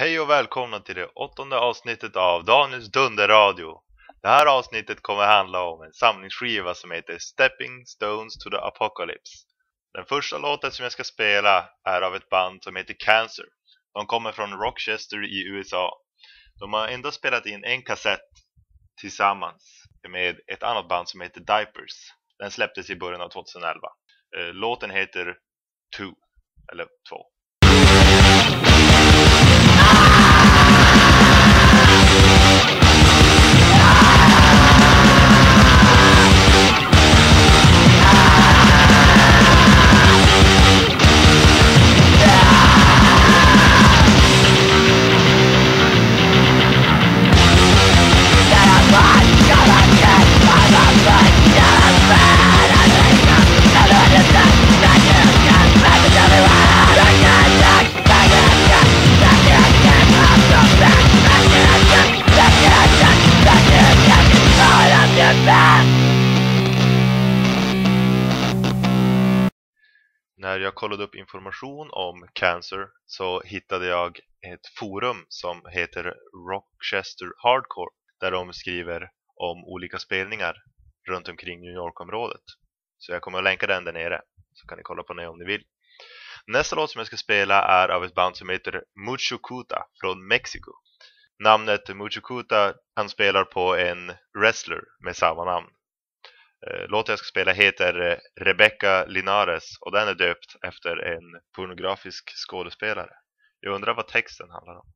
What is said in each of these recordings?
Hej och välkomna till det åttonde avsnittet av Daniels Dunderradio. Det här avsnittet kommer handla om en samlingsskiva som heter Stepping Stones to the Apocalypse. Den första låten som jag ska spela är av ett band som heter Cancer. De kommer från Rochester i USA. De har endast spelat in en kassett tillsammans med ett annat band som heter Diapers. Den släpptes i början av 2011. Eh, låten heter Two, eller Två. När jag kollade upp information om cancer så hittade jag ett forum som heter Rochester Hardcore där de skriver om olika spelningar runt omkring New York-området. Så jag kommer att länka den där nere så kan ni kolla på den om ni vill. Nästa låt som jag ska spela är av ett band som heter Muchukuta från Mexiko. Namnet Muchukuta anspelar på en wrestler med samma namn. Eh, låten jag ska spela heter eh, Rebecca Linares och den är döpt efter en pornografisk skådespelare. Jag undrar vad texten handlar om.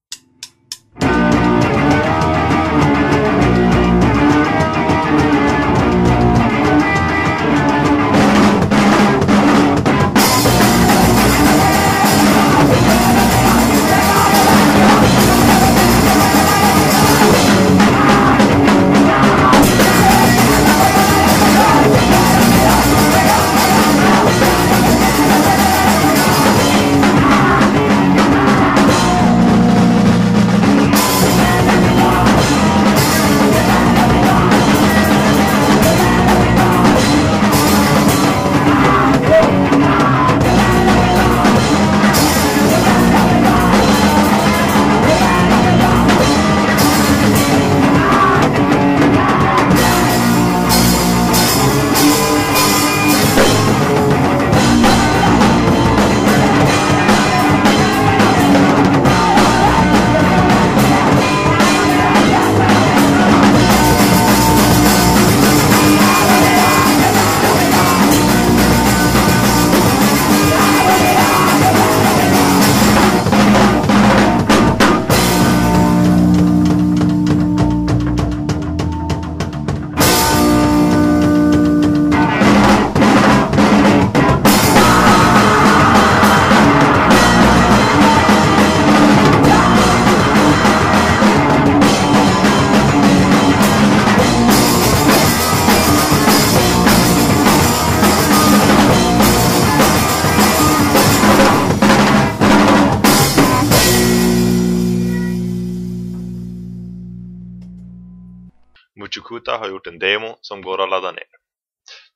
Muchukuta har gjort en demo som går att ladda ner.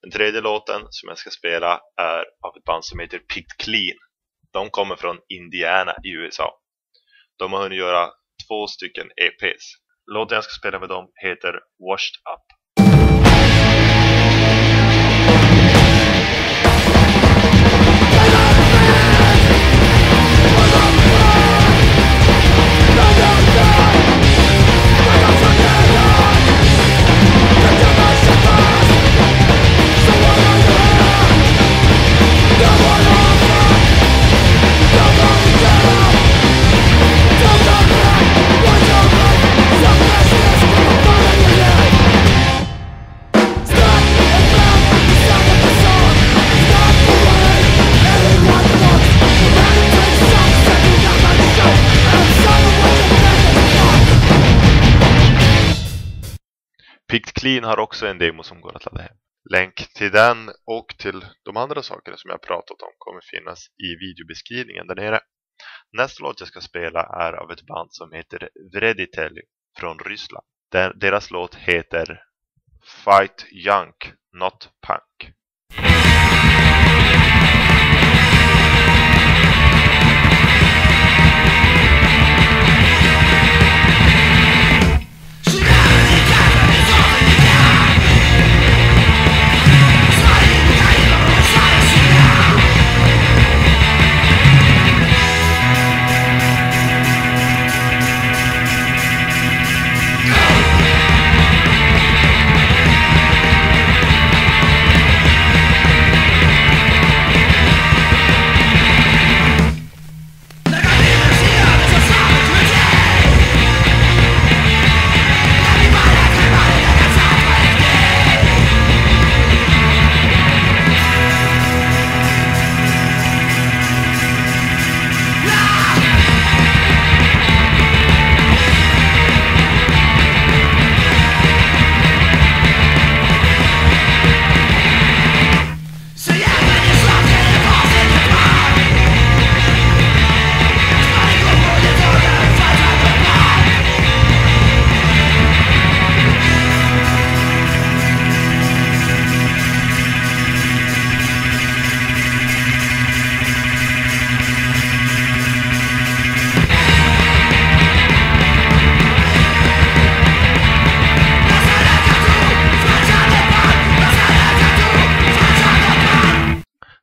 Den tredje låten som jag ska spela är av ett band som heter Picked Clean. De kommer från Indiana i USA. De har hunnit göra två stycken EPs. Låten jag ska spela med dem heter Washed Up. Picked Clean har också en demo som går att ladda hem. Länk till den och till de andra sakerna som jag pratat om kommer finnas i videobeskrivningen där nere. Nästa låt jag ska spela är av ett band som heter Vreditelj från Ryssland. Deras låt heter Fight Junk, Not Punk.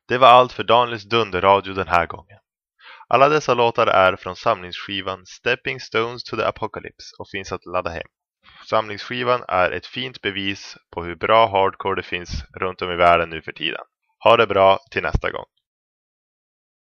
Det var allt för Daniels dunderradio den här gången. Alla dessa låtar är från samlingsskivan Stepping Stones to the Apocalypse och finns att ladda hem. Samlingsskivan är ett fint bevis på hur bra hardcore det finns runt om i världen nu för tiden. Ha det bra till nästa gång.